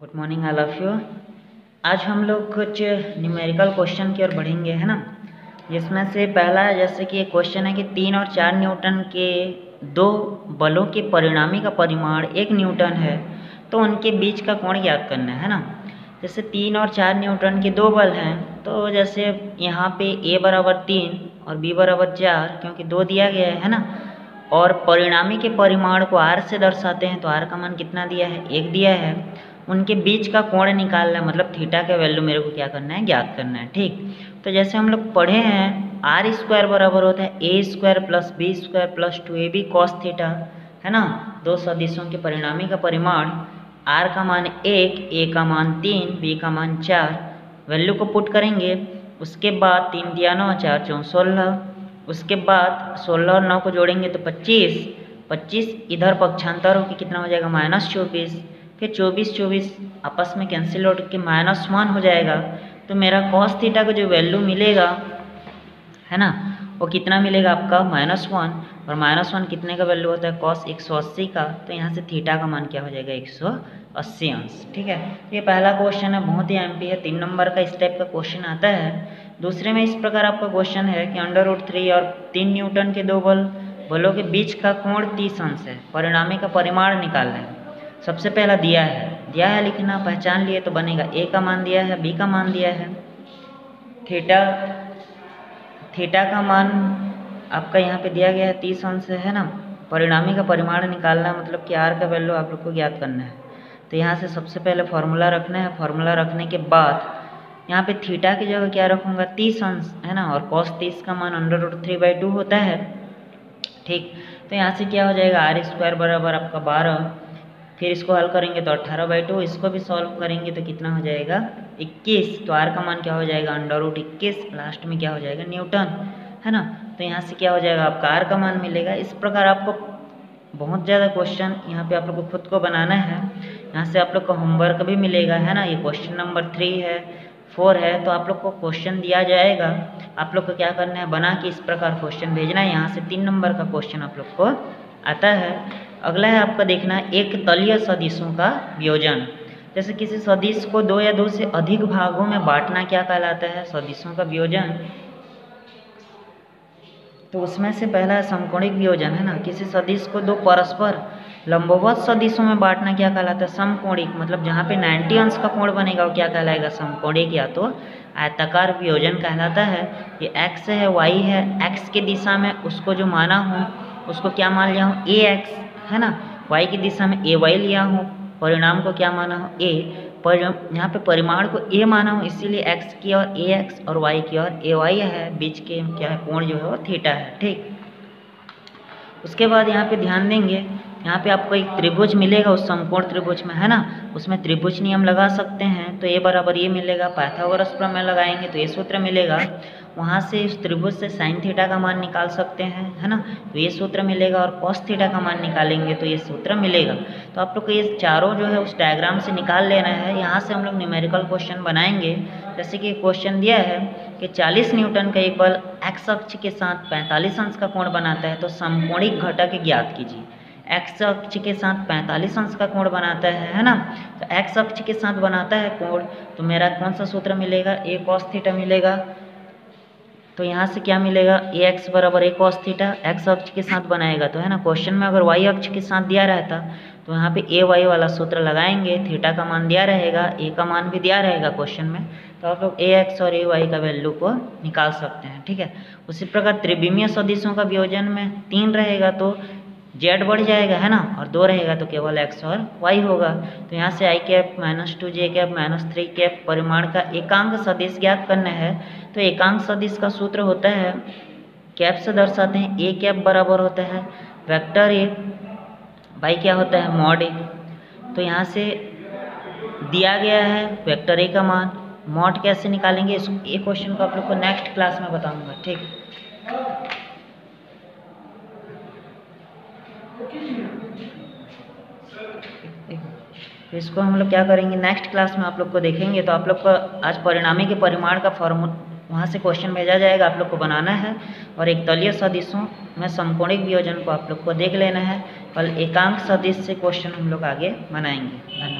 Good morning I love you आज हम लोग कुछ न्यूमेरिकल क्वेश्चन की ओर बढ़ेंगे, है ना? जिसमें से पहला जैसे कि एक क्वेश्चन है कि तीन और चार न्यूटन के दो बलों के परिणामी का परिमाण एक न्यूटन है तो उनके बीच का कोण ज्ञात करना है ना? जैसे तीन और चार न्यूटन के दो बल हैं तो जैसे यहाँ पे ए बराबर तीन और बी बराबर चार, क्योंकि दो दिया गया है ना? और परिणामी के परिमाण को आर से दर्शाते हैं तो आर का मान कितना दिया है? एक दिया है। उनके बीच का कोण निकालना है मतलब थीटा का वैल्यू मेरे को क्या करना है? ज्ञात करना है, ठीक? तो जैसे हम लोग पढ़े हैं आर स्क्वायर बराबर होता है a square plus b square plus two a b cos theta है ना? दो सदिशों के परिणामी का परिमाण आर का मान एक ए का मान तीन बी का मान चार वैल्यू को पुट करेंगे। उसके बाद तीन दिया नौ, चार चौ सोलह। उसके बाद सोलह और नौ को जोड़ेंगे तो पच्चीस। पच्चीस इधर पक्षांतर होकर कितना हो जाएगा? माइनस चौबीस। फिर चौबीस चौबीस आपस में कैंसिल आउट के माइनस वन हो जाएगा तो मेरा कॉस थीटा का जो वैल्यू मिलेगा, है ना, वो कितना मिलेगा आपका? माइनस वन और माइनस वन कितने का वैल्यू होता है? कॉस एक सौ अस्सी का तो यहाँ से थीटा का मान क्या हो जाएगा? एक सौ अस्सी अंश ठीक है? ये पहला क्वेश्चन है, बहुत ही एमपी है, तीन नंबर का इस टाइप का क्वेश्चन आता है। दूसरे में इस प्रकार आपका क्वेश्चन है कि अंडर रूट थ्री और तीन न्यूटन के दो बल, बलों के बीच का कोण तीस अंश है, परिणामी का परिमाण निकालना है। सबसे पहला दिया है। दिया है लिखना पहचान लिए तो बनेगा। ए का मान दिया है, बी का मान दिया है। थीटा थीटा का मान आपका यहाँ पे दिया गया है तीस अंश, है ना? परिणामी का परिमाण निकालना मतलब कि आर का वैल्यू आप लोग को ज्ञात करना है। तो यहाँ से सबसे पहले फॉर्मूला रखना है। फॉर्मूला रखने के बाद यहाँ पे थीटा की जगह क्या रखूँगा? तीस अंश, है ना? और कॉस तीस का मान under root three by two होता है। ठीक? तो यहाँ से क्या हो जाएगा? आर स्क्वायर बराबर आपका बारह। फिर इसको हल करेंगे तो अट्ठारह बाई टू इसको भी सॉल्व करेंगे तो कितना हो जाएगा? इक्कीस। तो आर का मान क्या हो जाएगा? अंडर रूट इक्कीस। लास्ट में क्या हो जाएगा? न्यूटन है ना? तो यहाँ से क्या हो जाएगा? आपका आर का मान मिलेगा। इस प्रकार आपको बहुत ज़्यादा क्वेश्चन यहाँ पे आप लोग को खुद को बनाना है। यहाँ से आप लोग को होमवर्क भी मिलेगा, है ना? ये क्वेश्चन नंबर थ्री है फोर है तो आप लोग को क्वेश्चन दिया जाएगा। आप लोग को क्या करना है? बना के इस प्रकार क्वेश्चन भेजना है। यहाँ से तीन नंबर का क्वेश्चन आप लोग को आता है। अगला है आपका देखना एक तलीय सदिशों का वियोजन। जैसे किसी सदिश को दो या दो से अधिक भागों में बांटना क्या कहलाता है? सदिशों का वियोजन। तो उसमें से पहला है समकोणिक वियोजन है ना? किसी सदिश को दो परस्पर लंबवत सदिशों में बांटना क्या कहलाता है? समकोणिक मतलब जहाँ पे 90 अंश का कोण बनेगा वो क्या कहलाएगा? समकोणिक या तो आयताकार वियोजन कहलाता है। ये x है, y है, x के दिशा में उसको जो माना हूँ उसको क्या मान लिया हूँ? ए एक्स है ना? वाई की दिशा में ए वाई लिया हूँ। परिणाम को क्या माना हूँ? ए पर यहाँ पे परिमाण को ए माना हूँ, इसीलिए x की और ए एक्स और y की और ए वाई है। बीच के क्या है? कोण जो है वो थीटा है, ठीक? उसके बाद यहाँ पे ध्यान देंगे, यहाँ पे आपको एक त्रिभुज मिलेगा, उस समकोण त्रिभुज में, है ना? उसमें त्रिभुज नियम लगा सकते हैं। तो ए बराबर ये मिलेगा पाइथागोरस प्रमेय लगाएँगे तो ये सूत्र मिलेगा। वहाँ से इस त्रिभुज से साइन थीटा का मान निकाल सकते हैं, है ना? तो ये सूत्र मिलेगा और कॉस थीटा का मान निकालेंगे तो ये सूत्र मिलेगा। तो आप लोग को ये चारों जो है उस डायग्राम से निकाल लेना है। यहाँ से हम लोग न्यूमेरिकल क्वेश्चन बनाएँगे। जैसे कि क्वेश्चन दिया है कि 40 न्यूटन का एक बल एक्स अक्ष के साथ 45 अंश का कोण बनाता है तो समकोणिक घटक ज्ञात कीजिए। एक्स अक्ष के साथ 45 अंश का कोण बनाता है है ना? तो एक्स अक्ष के साथ बनाता है कोण। तो मेरा कौन सा सूत्र मिलेगा? ए कॉस थीटा मिलेगा। तो यहाँ से क्या मिलेगा? ए एक्स बराबर ए कॉस थीटा एक्स अक्ष के साथ बनाएगा तो है ना? क्वेश्चन में अगर वाई अक्ष के साथ दिया रहता तो यहाँ पे ए वाई वाला सूत्र लगाएँगे थीटा का मान दिया रहेगा ए का मान भी दिया रहेगा क्वेश्चन में तो आप लोग ए एक्स और ए वाई का वैल्यू को निकाल सकते हैं, ठीक है? उसी प्रकार त्रिविमीय सदिशों का वियोजन में तीन रहेगा तो जेड बढ़ जाएगा, है ना? और दो रहेगा तो केवल एक्स और वाई होगा। तो यहाँ से i cap minus two j cap minus three cap परिमाण का एकांक सदिश ज्ञात करना है। तो एकांक सदिश का सूत्र होता है कैप से दर्शाते हैं ए कैप बराबर होता है। वेक्टर ए बाई क्या होता है? मॉड ए तो यहाँ से दिया गया है वेक्टर ए का मान। मॉड कैसे निकालेंगे? इस ये क्वेश्चन को आप लोग को नेक्स्ट क्लास में बताऊँगा, ठीक? इसको हम लोग क्या करेंगे? नेक्स्ट क्लास में आप लोग को देखेंगे तो आप लोग को आज परिणामी के परिमाण का फॉर्मू वहाँ से क्वेश्चन भेजा जाएगा, आप लोग को बनाना है। और एक तलीय सदिशों में समकोणिक वियोजन को आप लोग को देख लेना है। कल एकांक सदिश से क्वेश्चन हम लोग आगे बनाएँगे। धन्यवाद।